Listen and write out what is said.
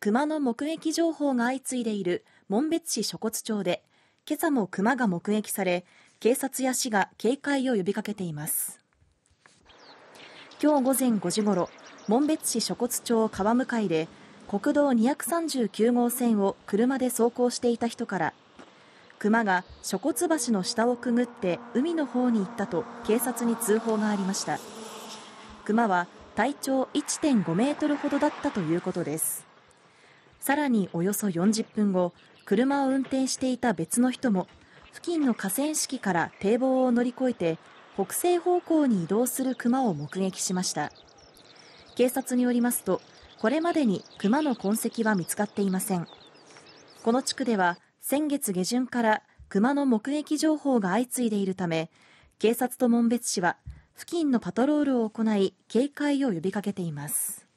熊の目撃情報が相次いでいる紋別市諸骨町で今朝も熊が目撃され警察や市が警戒を呼びかけています。今日午前5時ごろ紋別市諸骨町川向で国道239号線を車で走行していた人から熊が諸骨橋の下をくぐって海の方に行ったと警察に通報がありました。熊は体長1.5メートルほどだったということです。さらにおよそ40分後車を運転していた別の人も付近の河川敷から堤防を乗り越えて北西方向に移動する熊を目撃しました。警察によりますとこれまでに熊の痕跡は見つかっていません。この地区では先月下旬から熊の目撃情報が相次いでいるため警察と紋別市は付近のパトロールを行い警戒を呼びかけています。